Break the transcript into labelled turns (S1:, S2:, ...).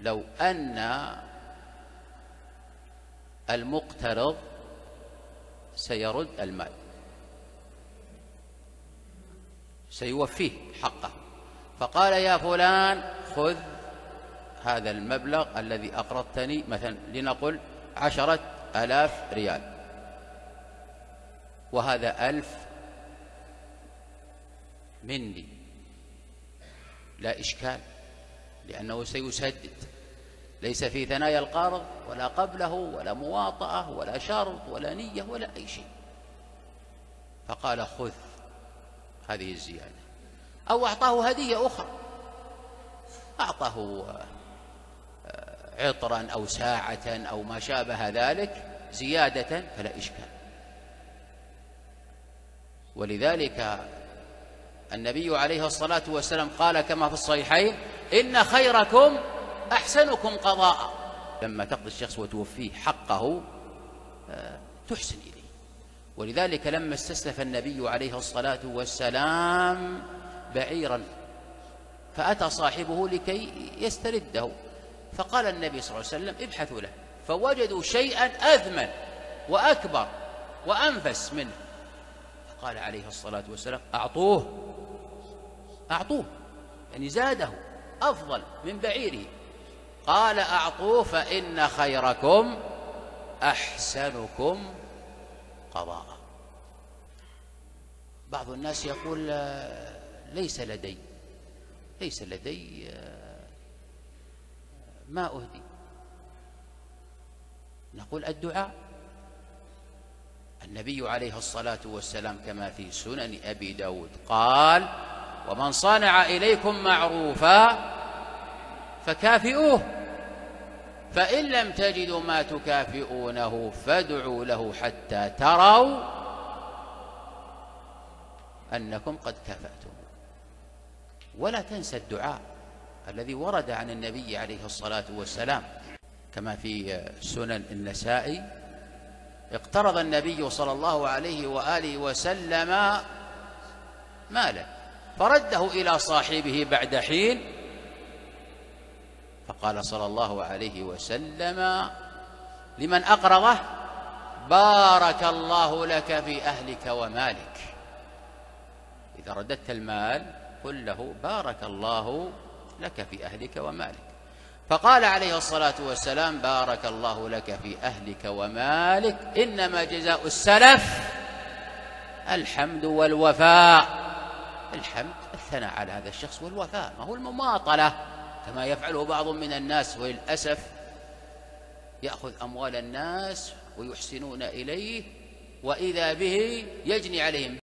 S1: لو أن المقترض سيرد المال سيوفيه حقه. فقال يا فلان خذ هذا المبلغ الذي أقرضتني مثلا لنقل عشرة آلاف ريال. وهذا ألف مني. لا إشكال. لأنه سيسدد. ليس في ثنايا القارض ولا قبله ولا مواطأة ولا شرط ولا نية ولا أي شيء. فقال خذ هذه الزيادة. أو أعطاه هدية أخرى. أعطاه آه، عطرا أو ساعة أو ما شابه ذلك زيادة فلا إشكال. ولذلك النبي عليه الصلاة والسلام قال كما في الصحيحين إن خيركم أحسنكم قضاء. لما تقضي الشخص وتوفيه حقه آه، تحسن إليه. ولذلك لما استسلف النبي عليه الصلاة والسلام بعيرا فأتى صاحبه لكي يسترده. فقال النبي صلى الله عليه وسلم ابحثوا له. فوجدوا شيئا أثمن وأكبر وأنفس منه. فقال عليه الصلاة والسلام أعطوه. أعطوه. يعني زاده. أفضل من بعيره. قال أعطوه فإن خيركم أحسنكم قضاء. بعض الناس يقول ليس لدي ليس لدي ما أهدي. نقول الدعاء. النبي عليه الصلاة والسلام كما في سنن أبي داود قال ومن صنع إليكم معروفا فكافئوه. فإن لم تجدوا ما تكافئونه فادعوا له حتى تروا أنكم قد كفأتم. ولا تنسى الدعاء الذي ورد عن النبي عليه الصلاة والسلام كما في سنن النسائي اقترض النبي صلى الله عليه وآله وسلم مالا. فرده إلى صاحبه بعد حين فقال صلى الله عليه وسلم لمن أقرضه بارك الله لك في أهلك ومالك. إذا رددت المال قل له بارك الله لك في أهلك ومالك. فقال عليه الصلاة والسلام بارك الله لك في أهلك ومالك. إنما جزاء السلف الحمد والوفاء. الحمد الثناء على هذا الشخص والوفاء. ما هو المماطلة كما يفعله بعض من الناس وللأسف يأخذ أموال الناس ويحسنون إليه وإذا به يجني عليهم.